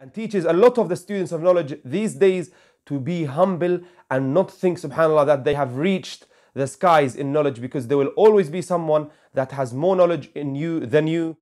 and teaches a lot of the students of knowledge these days to be humble and not think, subhanAllah, that they have reached the skies in knowledge because there will always be someone that has more knowledge in you than you.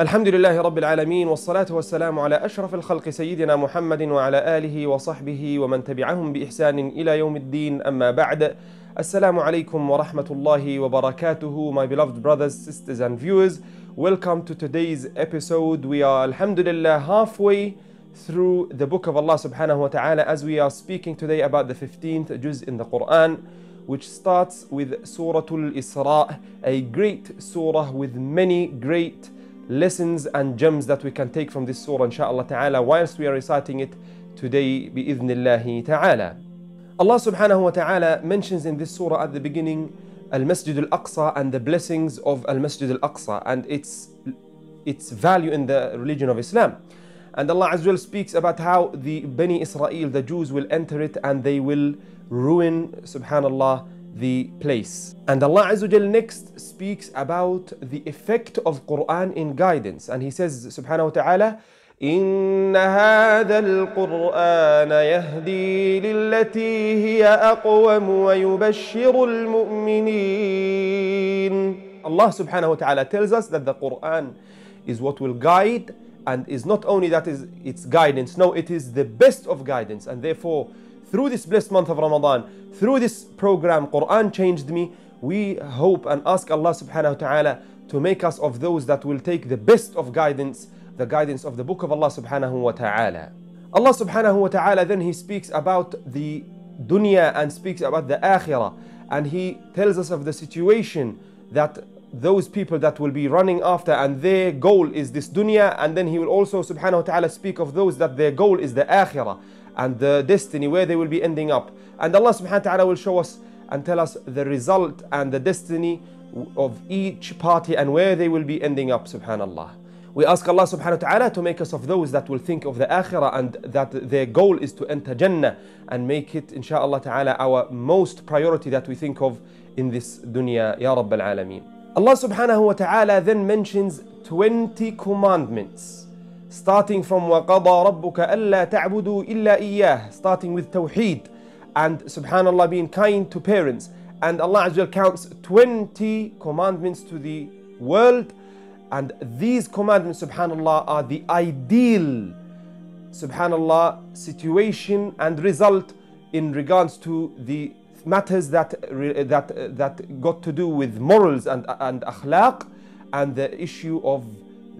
الحمد لله رب العالمين والصلاة والسلام على أشرف الخلق سيدنا محمد وعلى آله وصحبه ومن تبعهم بإحسان إلى يوم الدين أما بعد Assalamu alaikum wa rahmatullahi wa barakatuhu, my beloved brothers, sisters, and viewers. Welcome to today's episode. We are, alhamdulillah, halfway through the book of Allah subhanahu wa ta'ala as we are speaking today about the 15th juz in the Quran, which starts with Surah Al Isra, a great surah with many great lessons and gems that we can take from this surah, inshallah ta'ala, whilst we are reciting it today, bi'idhnillahi ta'ala. Allah subhanahu wa ta'ala mentions in this surah at the beginning Al-Masjid Al-Aqsa and the blessings of Al-Masjid Al-Aqsa and its its value in the religion of Islam. And Allah Azza wa speaks about how the Bani Israel the Jews will enter it and they will ruin subhanallah the place. And Allah Azza wa next speaks about the effect of Quran in guidance. And He says, Subhanahu wa ta'ala, إن هذا القرآن يهدي للتي هي أقوم ويبشر المؤمنين Allah subhanahu wa ta'ala tells us that the Quran is what will guide and is not only that is its guidance, no, it is the best of guidance and therefore through this blessed month of Ramadan, through this program, Quran changed me. We hope and ask Allah subhanahu wa ta'ala to make us of those that will take the best of guidance, the guidance of the book of Allah subhanahu wa ta'ala. Allah subhanahu wa ta'ala then He speaks about the dunya and speaks about the akhirah. And He tells us of the situation that those people that will be running after and their goal is this dunya and then he will also subhanahu wa ta'ala speak of those that their goal is the akhirah and the destiny where they will be ending up. And Allah subhanahu wa ta'ala will show us and tell us the result and the destiny of each party and where they will be ending up subhanallah. We ask Allah subhanahu wa ta'ala to make us of those that will think of the akhirah and that their goal is to enter Jannah and make it inshallah ta'ala our most priority that we think of in this dunya ya Rabbal Alameen. Allah subhanahu wa ta'ala then mentions 20 commandments starting from وَقَضَى رَبُّكَ أَلَّا تَعْبُدُوا إِلَّا إِيَّاهِ starting with tawheed and subhanallah being kind to parents and Allah Azza counts 20 commandments to the world and these commandments subhanallah are the ideal subhanallah situation and result in regards to the matters that, that, that got to do with morals and, and akhlaq and the issue of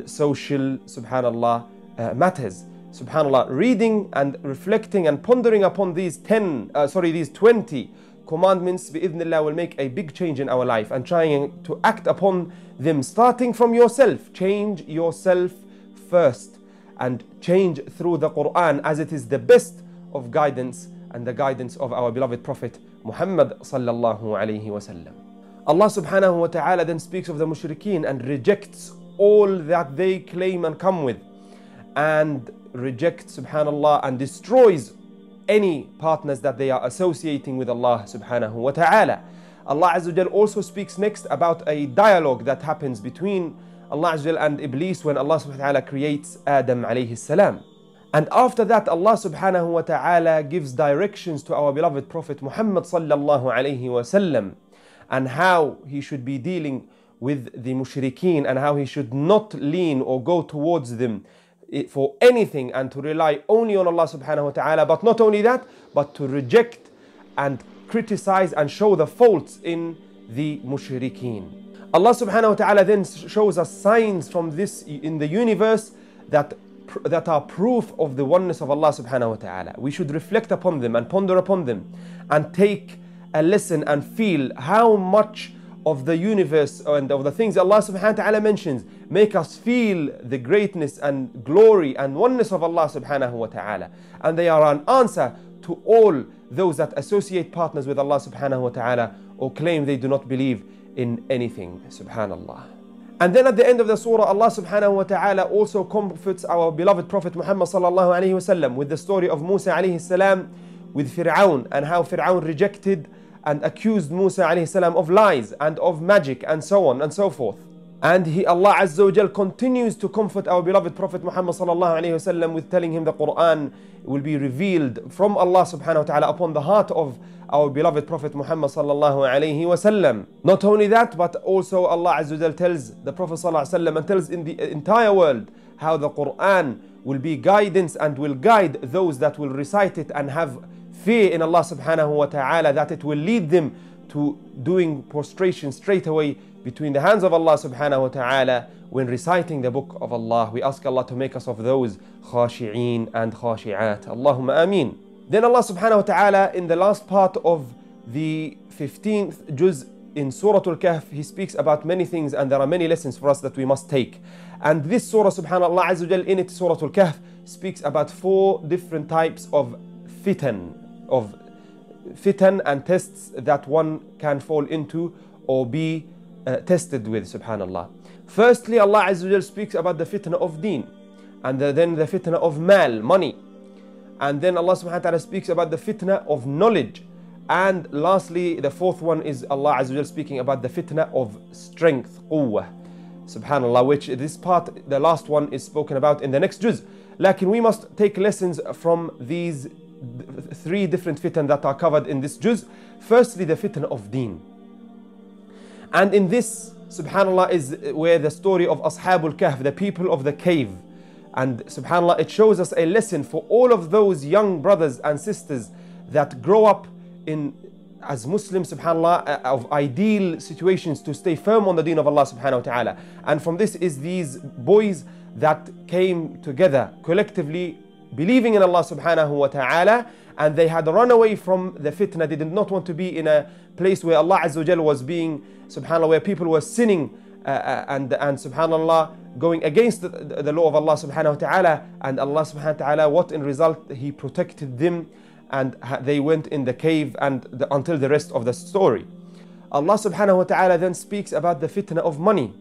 social, subhanallah, uh, matters. Subhanallah, reading and reflecting and pondering upon these 10, uh, sorry, these 20 commandments, bi'idhnillah, will make a big change in our life and trying to act upon them, starting from yourself. Change yourself first and change through the Quran as it is the best of guidance and the guidance of our beloved Prophet Muhammad sallallahu alayhi wasallam. Allah subhanahu wa ta'ala then speaks of the mushrikeen and rejects all that they claim and come with and rejects subhanallah and destroys any partners that they are associating with Allah subhanahu wa ta'ala. Allah Azza wa also speaks next about a dialogue that happens between Allah Azza and Iblis when Allah subhanahu wa ta'ala creates Adam alayhi salam. And after that, Allah subhanahu wa ta'ala gives directions to our beloved Prophet Muhammad sallallahu alayhi wasallam and how he should be dealing with the mushrikeen and how he should not lean or go towards them eh, for anything and to rely only on Allah subhanahu wa ta'ala. But not only that, but to reject and criticize and show the faults in the mushrikeen. Allah subhanahu wa ta'ala then shows us signs from this in the universe that that are proof of the oneness of Allah subhanahu wa ta'ala. We should reflect upon them and ponder upon them and take a lesson and feel how much of the universe and of the things Allah subhanahu wa ta'ala mentions make us feel the greatness and glory and oneness of Allah subhanahu wa ta'ala. And they are an answer to all those that associate partners with Allah subhanahu wa ta'ala or claim they do not believe in anything. Subhanallah. And then at the end of the surah, Allah subhanahu wa ta'ala also comforts our beloved Prophet Muhammad sallallahu alayhi wasallam with the story of Musa alayhi salam with Fir'aun and how Fir'aun rejected and accused Musa salam of lies and of magic and so on and so forth. And he, Allah Azza wa Jal continues to comfort our beloved Prophet Muhammad sallallahu with telling him the Quran will be revealed from Allah subhanahu wa ta'ala upon the heart of our beloved Prophet Muhammad. Not only that, but also Allah Azza wa Jal tells the Prophet sallallahu and tells in the entire world how the Quran will be guidance and will guide those that will recite it and have fear in Allah subhanahu wa ta'ala that it will lead them to doing prostration straight away between the hands of Allah subhanahu wa ta'ala when reciting the book of Allah. We ask Allah to make us of those khashi'een and khashi'at. Allahumma ameen. Then Allah subhanahu wa ta'ala in the last part of the 15th juz in Surah Al-Kahf, He speaks about many things and there are many lessons for us that we must take. And this surah, subhanAllah Azza in it, Surah Al-Kahf, speaks about four different types of fitan, of fitan and tests that one can fall into or be uh, tested with, subhanAllah. Firstly, Allah Azza wa speaks about the fitna of deen, and the, then the fitna of mal, money. And then Allah subhanahu wa ta'ala speaks about the fitna of knowledge. And lastly, the fourth one is Allah Azza wa speaking about the fitna of strength, quwwah. Subhanallah, which this part, the last one, is spoken about in the next juz. Lakin we must take lessons from these three different fitan that are covered in this juz. Firstly, the fitna of deen. And in this, subhanAllah, is where the story of Ashabul Kahf, the people of the cave. And subhanAllah, it shows us a lesson for all of those young brothers and sisters that grow up in as Muslims, subhanAllah, uh, of ideal situations to stay firm on the deen of Allah subhanahu wa ta'ala. And from this is these boys that came together collectively believing in Allah subhanahu wa ta'ala and they had run away from the fitna. They did not want to be in a place where Allah Azza wa was being, subhanAllah, where people were sinning uh, uh, and, and subhanAllah going against the, the law of Allah subhanahu wa ta'ala. And Allah subhanahu wa ta'ala, what in result, He protected them and they went in the cave and the, until the rest of the story. Allah subhanahu wa ta'ala then speaks about the fitna of money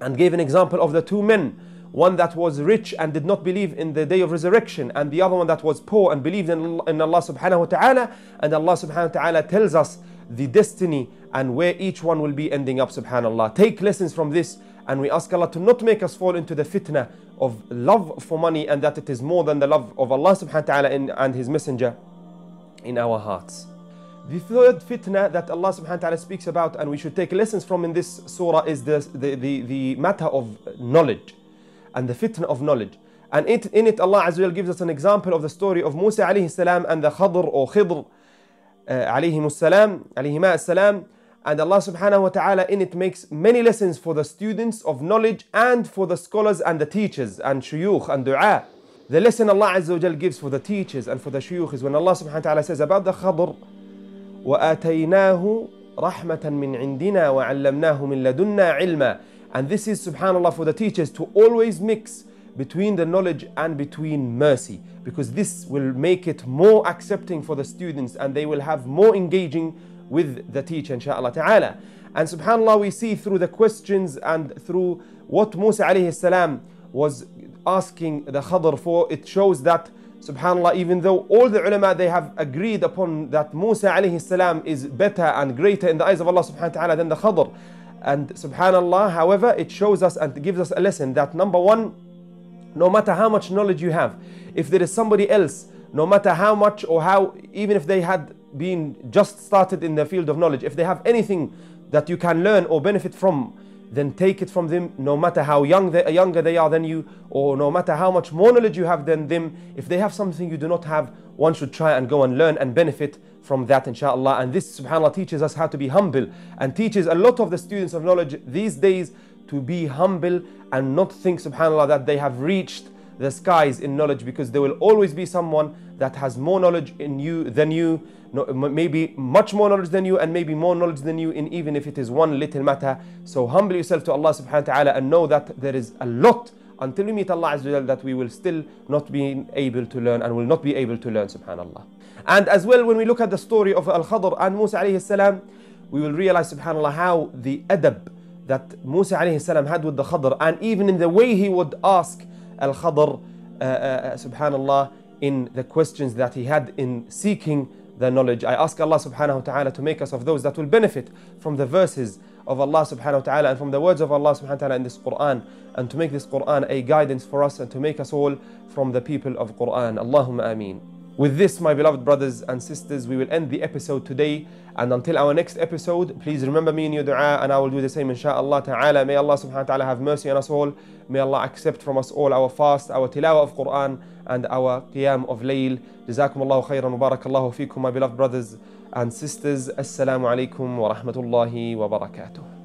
and gave an example of the two men one that was rich and did not believe in the day of resurrection and the other one that was poor and believed in, in Allah subhanahu wa ta'ala and Allah subhanahu wa ta'ala tells us the destiny and where each one will be ending up subhanallah take lessons from this and we ask Allah to not make us fall into the fitna of love for money and that it is more than the love of Allah subhanahu wa ta'ala and His Messenger in our hearts. The third fitna that Allah subhanahu wa ta'ala speaks about and we should take lessons from in this surah is the, the, the matter of knowledge and the fitna of knowledge. And it, in it, Allah Azza wa gives us an example of the story of Musa alayhi salam and the Khadr or Khidr uh, alayhi salam, alayhima salam. And Allah subhanahu wa ta'ala in it makes many lessons for the students of knowledge and for the scholars and the teachers and shuyukh and dua. The lesson Allah Azza wa gives for the teachers and for the shuyukh is when Allah subhanahu wa ta'ala says about the Khadr, وَآتَيْنَاهُ رَحْمَةً مِّنْ عِنْدِنَا وَعَلَّمْنَاهُ مِنْ لَدُنَّا عِلْمًا and this is, subhanAllah, for the teachers to always mix between the knowledge and between mercy because this will make it more accepting for the students and they will have more engaging with the teacher, inshaAllah ta'ala. And subhanAllah, we see through the questions and through what Musa alayhi salam was asking the Khadr for, it shows that subhanallah even though all the ulama they have agreed upon that Musa alayhi salam is better and greater in the eyes of Allah subhanahu wa ta'ala than the Khadr and subhanallah, however, it shows us and gives us a lesson that number one, no matter how much knowledge you have, if there is somebody else, no matter how much or how, even if they had been just started in the field of knowledge, if they have anything that you can learn or benefit from, then take it from them. No matter how young they, are younger they are than you or no matter how much more knowledge you have than them if they have something you do not have one should try and go and learn and benefit from that inshallah. And this subhanallah teaches us how to be humble and teaches a lot of the students of knowledge these days to be humble and not think subhanallah that they have reached the skies in knowledge because there will always be someone that has more knowledge in you than you maybe much more knowledge than you and maybe more knowledge than you in even if it is one little matter. So humble yourself to Allah subhanahu wa ta'ala and know that there is a lot until we meet Allah Azza that we will still not be able to learn and will not be able to learn subhanallah and as well when we look at the story of Al-Khadr and Musa alayhi salam we will realize subhanallah how the adab that Musa alayhi salam had with the Khadr and even in the way he would ask Al-Khadr uh, uh, subhanallah in the questions that he had in seeking the knowledge. I ask Allah subhanahu wa ta'ala to make us of those that will benefit from the verses of Allah subhanahu wa ta'ala and from the words of Allah subhanahu wa ta'ala in this Quran and to make this Quran a guidance for us and to make us all from the people of Quran. Allahumma ameen. With this, my beloved brothers and sisters, we will end the episode today. And until our next episode, please remember me in your dua, and I will do the same, inshaAllah ta'ala. May Allah subhanahu wa ta'ala have mercy on us all. May Allah accept from us all our fast, our tilawah of Quran, and our qiyam of layl. Jazakum Allahu khairan wa barakallahu fikum, my beloved brothers and sisters. Assalamu alaikum wa rahmatullahi wa barakatuh.